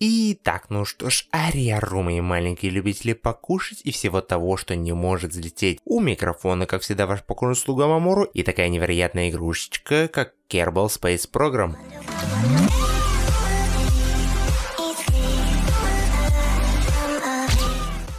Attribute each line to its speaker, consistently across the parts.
Speaker 1: Итак, ну что ж, ариару, мои маленькие любители покушать и всего того, что не может взлететь. У микрофона, как всегда, ваш покорный слуга Мамору и такая невероятная игрушечка, как Kerbal Space Program.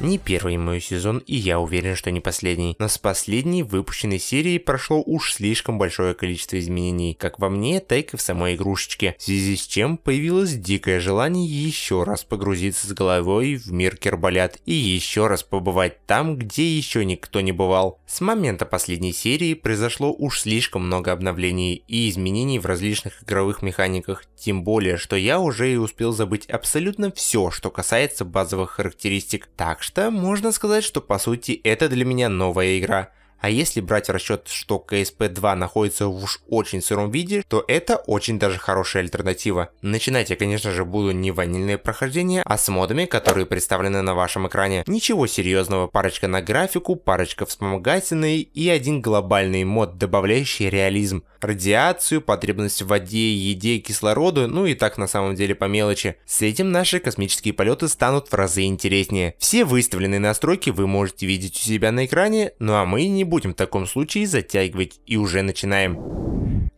Speaker 1: Не первый мой сезон, и я уверен, что не последний. Но с последней выпущенной серии прошло уж слишком большое количество изменений, как во мне, так и в самой игрушечке, в связи с чем появилось дикое желание еще раз погрузиться с головой в мир Кербалят и еще раз побывать там, где еще никто не бывал. С момента последней серии произошло уж слишком много обновлений и изменений в различных игровых механиках, тем более, что я уже и успел забыть абсолютно все, что касается базовых характеристик. Так что можно сказать, что по сути это для меня новая игра. А если брать в расчет, что KSP2 находится в уж очень сыром виде, то это очень даже хорошая альтернатива. Начинать я, конечно же, буду не ванильное прохождение, а с модами, которые представлены на вашем экране. Ничего серьезного, парочка на графику, парочка вспомогательной и один глобальный мод, добавляющий реализм. Радиацию, потребность в воде, еде, кислороду, ну и так на самом деле по мелочи. С этим наши космические полеты станут в разы интереснее. Все выставленные настройки вы можете видеть у себя на экране, ну а мы не будем в таком случае затягивать и уже начинаем.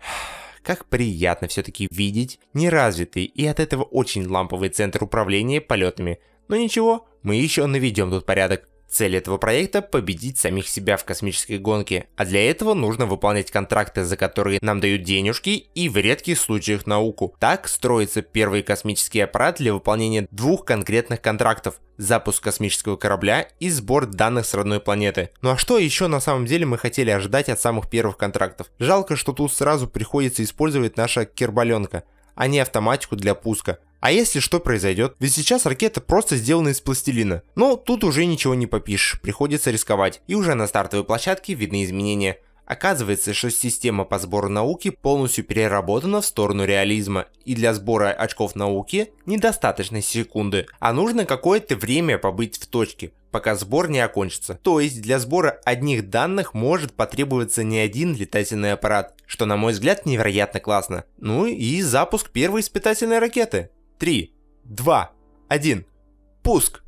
Speaker 1: Как приятно все-таки видеть неразвитый и от этого очень ламповый центр управления полетами. Но ничего, мы еще наведем тут порядок. Цель этого проекта – победить самих себя в космической гонке, а для этого нужно выполнять контракты, за которые нам дают денежки и в редких случаях науку. Так строится первый космический аппарат для выполнения двух конкретных контрактов – запуск космического корабля и сбор данных с родной планеты. Ну а что еще на самом деле мы хотели ожидать от самых первых контрактов? Жалко, что тут сразу приходится использовать наша кербаленка, а не автоматику для пуска. А если что произойдет? Ведь сейчас ракета просто сделана из пластилина. Но тут уже ничего не попишешь, приходится рисковать. И уже на стартовой площадке видны изменения. Оказывается, что система по сбору науки полностью переработана в сторону реализма, и для сбора очков науки недостаточно секунды, а нужно какое-то время побыть в точке, пока сбор не окончится. То есть для сбора одних данных может потребоваться не один летательный аппарат, что на мой взгляд невероятно классно. Ну и запуск первой испытательной ракеты. 3, 2, 1, пуск!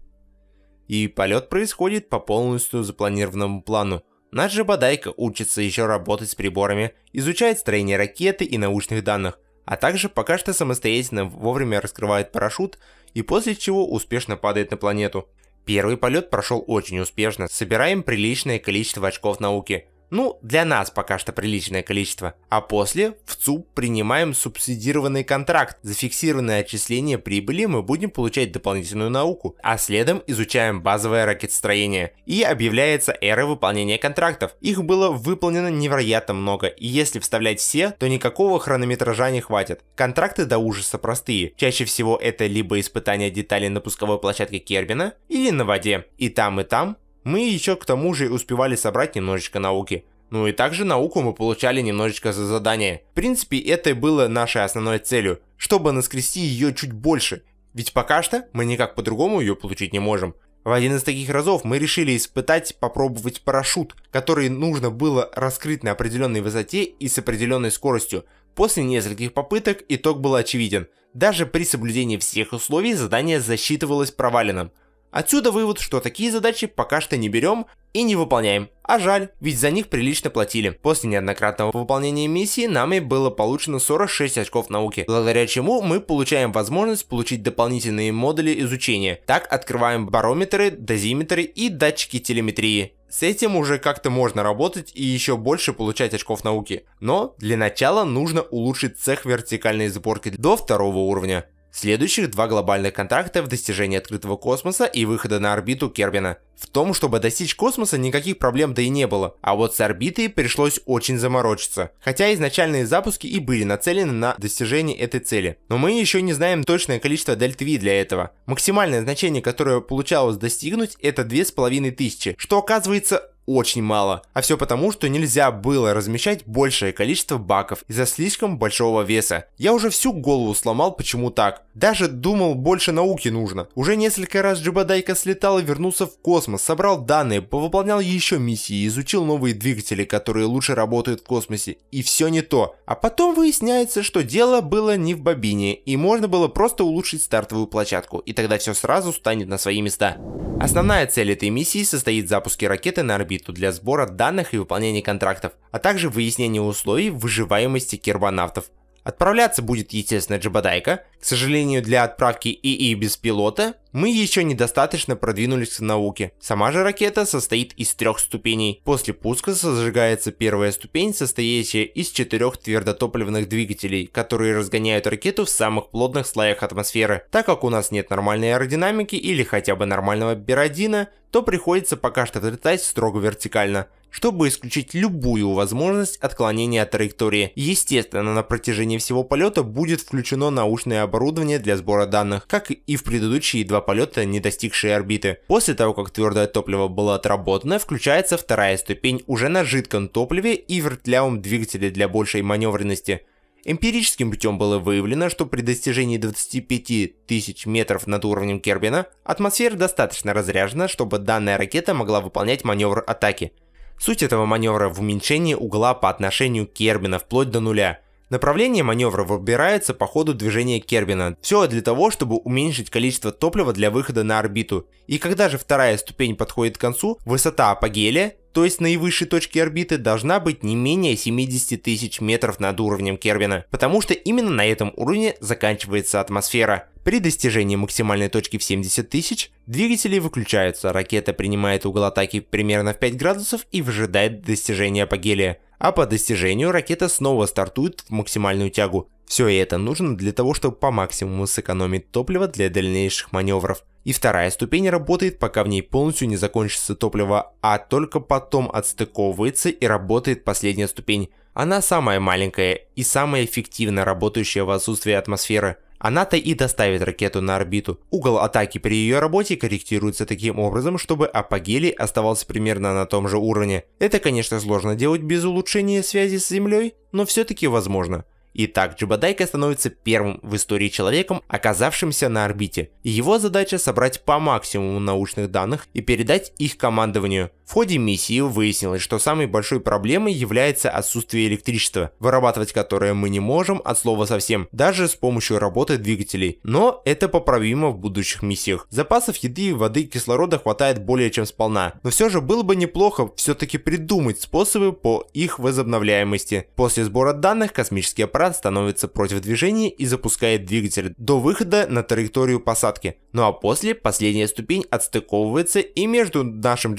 Speaker 1: И полет происходит по полностью запланированному плану. Наш же Бодайка учится еще работать с приборами, изучает строение ракеты и научных данных, а также пока что самостоятельно вовремя раскрывает парашют и после чего успешно падает на планету. Первый полет прошел очень успешно, собираем приличное количество очков науки – ну, для нас пока что приличное количество. А после в ЦУП принимаем субсидированный контракт. За фиксированное отчисление прибыли мы будем получать дополнительную науку. А следом изучаем базовое ракетостроение. И объявляется эра выполнения контрактов. Их было выполнено невероятно много. И если вставлять все, то никакого хронометража не хватит. Контракты до ужаса простые. Чаще всего это либо испытание деталей на пусковой площадке Кербина, или на воде. И там, и там мы еще к тому же успевали собрать немножечко науки. Ну и также науку мы получали немножечко за задание. В принципе, это было нашей основной целью, чтобы наскрести ее чуть больше. Ведь пока что мы никак по-другому ее получить не можем. В один из таких разов мы решили испытать, попробовать парашют, который нужно было раскрыть на определенной высоте и с определенной скоростью. После нескольких попыток итог был очевиден. Даже при соблюдении всех условий задание засчитывалось проваленным. Отсюда вывод, что такие задачи пока что не берем и не выполняем. А жаль, ведь за них прилично платили. После неоднократного выполнения миссии нами было получено 46 очков науки, благодаря чему мы получаем возможность получить дополнительные модули изучения. Так открываем барометры, дозиметры и датчики телеметрии. С этим уже как-то можно работать и еще больше получать очков науки. Но для начала нужно улучшить цех вертикальной сборки до второго уровня. Следующих два глобальных контракта в достижении открытого космоса и выхода на орбиту Кербина. В том, чтобы достичь космоса, никаких проблем да и не было, а вот с орбитой пришлось очень заморочиться. Хотя изначальные запуски и были нацелены на достижение этой цели. Но мы еще не знаем точное количество дельта V для этого. Максимальное значение, которое получалось достигнуть, это 2500, что оказывается очень мало. А все потому, что нельзя было размещать большее количество баков из-за слишком большого веса. Я уже всю голову сломал, почему так. Даже думал, больше науки нужно. Уже несколько раз Джибадайка слетал и вернулся в космос, собрал данные, повыполнял еще миссии, изучил новые двигатели, которые лучше работают в космосе. И все не то. А потом выясняется, что дело было не в бобине, и можно было просто улучшить стартовую площадку, и тогда все сразу станет на свои места. Основная цель этой миссии состоит в запуске ракеты на орбиту для сбора данных и выполнения контрактов, а также выяснения условий выживаемости кербонавтов. Отправляться будет, естественно, Джабадайка. К сожалению, для отправки ИИ без пилота мы еще недостаточно продвинулись к науке. Сама же ракета состоит из трех ступеней. После пуска зажигается первая ступень, состоящая из четырех твердотопливных двигателей, которые разгоняют ракету в самых плотных слоях атмосферы. Так как у нас нет нормальной аэродинамики или хотя бы нормального биродина, то приходится пока что летать строго вертикально чтобы исключить любую возможность отклонения от траектории. Естественно, на протяжении всего полета будет включено научное оборудование для сбора данных, как и в предыдущие два полета, не достигшие орбиты. После того, как твердое топливо было отработано, включается вторая ступень уже на жидком топливе и вертлявом двигателе для большей маневренности. Эмпирическим путем было выявлено, что при достижении 25 тысяч метров над уровнем Кербина атмосфера достаточно разряжена, чтобы данная ракета могла выполнять маневр атаки. Суть этого маневра в уменьшении угла по отношению Кербина вплоть до нуля. Направление маневра выбирается по ходу движения Кербина. Все для того, чтобы уменьшить количество топлива для выхода на орбиту. И когда же вторая ступень подходит к концу, высота апогелия, то есть наивысшей точки орбиты, должна быть не менее 70 тысяч метров над уровнем Кербина. Потому что именно на этом уровне заканчивается атмосфера. При достижении максимальной точки в 70 тысяч, двигатели выключаются, ракета принимает угол атаки примерно в 5 градусов и выжидает достижения апогелия. А по достижению ракета снова стартует в максимальную тягу. Все это нужно для того, чтобы по максимуму сэкономить топливо для дальнейших маневров. И вторая ступень работает, пока в ней полностью не закончится топливо, а только потом отстыковывается и работает последняя ступень. Она самая маленькая и самая эффективно работающая в отсутствии атмосферы. Она-то и доставит ракету на орбиту. Угол атаки при ее работе корректируется таким образом, чтобы апогелий оставался примерно на том же уровне. Это, конечно, сложно делать без улучшения связи с Землей, но все-таки возможно. Итак, Джибадайка становится первым в истории человеком, оказавшимся на орбите. его задача собрать по максимуму научных данных и передать их командованию. В ходе миссии выяснилось, что самой большой проблемой является отсутствие электричества, вырабатывать которое мы не можем от слова совсем, даже с помощью работы двигателей. Но это поправимо в будущих миссиях. Запасов еды, воды и кислорода хватает более чем сполна. Но все же было бы неплохо все-таки придумать способы по их возобновляемости. После сбора данных космический аппарат становится против движения и запускает двигатель до выхода на траекторию посадки. Ну а после последняя ступень отстыковывается и между нашим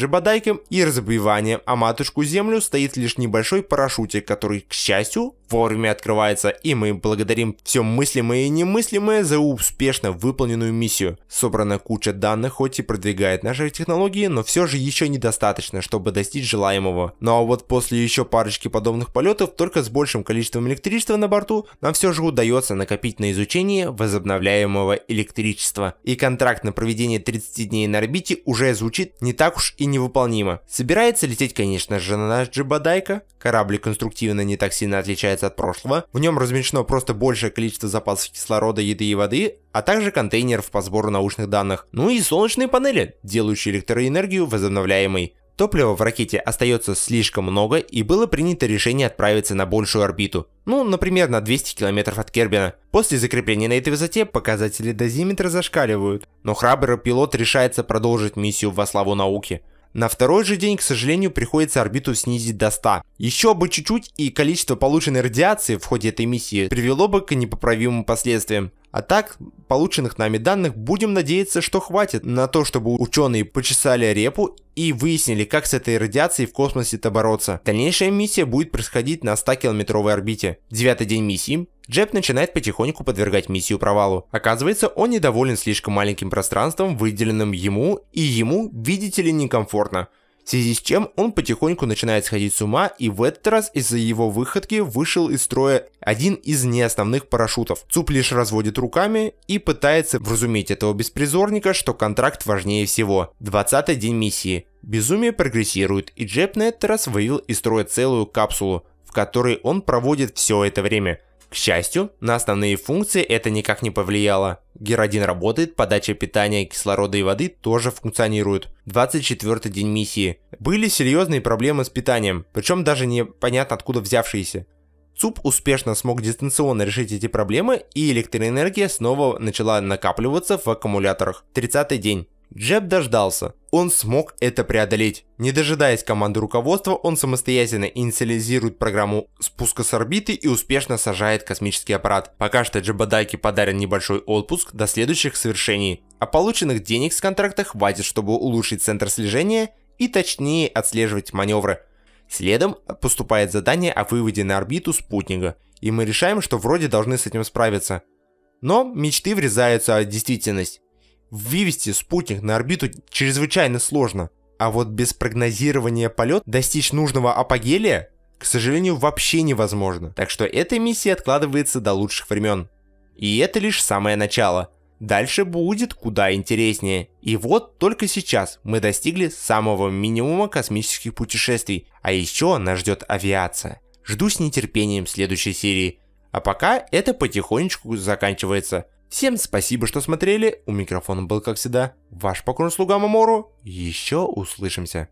Speaker 1: джибадайком и разбиванием о матушку землю стоит лишь небольшой парашютик, который, к счастью, вовремя открывается, и мы благодарим все мыслимое и немыслимое за успешно выполненную миссию. Собрана куча данных, хоть и продвигает наши технологии, но все же еще недостаточно, чтобы достичь желаемого. Ну а вот после еще парочки подобных полетов, только с большим количеством электричества на борту, нам все же удается накопить на изучение возобновляемого электричества. И контракт на проведение 30 дней на орбите уже звучит не так уж и невыполнимо. Собирается лететь, конечно же, на наш Джибадайка. Корабль конструктивно не так сильно отличается от прошлого. В нем размещено просто большее количество запасов кислорода, еды и воды, а также контейнеров по сбору научных данных. Ну и солнечные панели, делающие электроэнергию возобновляемой. Топлива в ракете остается слишком много и было принято решение отправиться на большую орбиту. Ну, например, на 200 километров от Кербина. После закрепления на этой высоте показатели дозиметра зашкаливают, но храбрый пилот решается продолжить миссию во славу науки. На второй же день, к сожалению, приходится орбиту снизить до 100. Еще бы чуть-чуть и количество полученной радиации в ходе этой миссии привело бы к непоправимым последствиям. А так, полученных нами данных будем надеяться, что хватит на то, чтобы ученые почесали репу и выяснили, как с этой радиацией в космосе-то бороться. Дальнейшая миссия будет происходить на 100-километровой орбите. Девятый день миссии. Джеб начинает потихоньку подвергать миссию провалу. Оказывается, он недоволен слишком маленьким пространством, выделенным ему, и ему, видите ли, некомфортно. В связи с чем он потихоньку начинает сходить с ума, и в этот раз из-за его выходки вышел из строя один из неосновных парашютов. Цуп лишь разводит руками и пытается вразуметь этого беспризорника, что контракт важнее всего. 20 день миссии. Безумие прогрессирует, и Джеб на этот раз вывел из строя целую капсулу, в которой он проводит все это время. К счастью, на основные функции это никак не повлияло. Гер-1 работает, подача питания, кислорода и воды тоже функционирует. 24 день миссии. Были серьезные проблемы с питанием, причем даже непонятно откуда взявшиеся. ЦУП успешно смог дистанционно решить эти проблемы, и электроэнергия снова начала накапливаться в аккумуляторах. 30 день. Джеб дождался. Он смог это преодолеть. Не дожидаясь команды руководства, он самостоятельно инициализирует программу спуска с орбиты и успешно сажает космический аппарат. Пока что Джебадайке подарен небольшой отпуск до следующих совершений. А полученных денег с контракта хватит, чтобы улучшить центр слежения и точнее отслеживать маневры. Следом поступает задание о выводе на орбиту спутника, и мы решаем, что вроде должны с этим справиться. Но мечты врезаются в действительность. Вывести спутник на орбиту чрезвычайно сложно, а вот без прогнозирования полет достичь нужного апогелия, к сожалению, вообще невозможно. Так что эта миссия откладывается до лучших времен. И это лишь самое начало. Дальше будет куда интереснее. И вот только сейчас мы достигли самого минимума космических путешествий. А еще нас ждет авиация. Жду с нетерпением следующей серии. А пока это потихонечку заканчивается. Всем спасибо, что смотрели. У микрофона был, как всегда, ваш покорный слуга Мамору. Еще услышимся.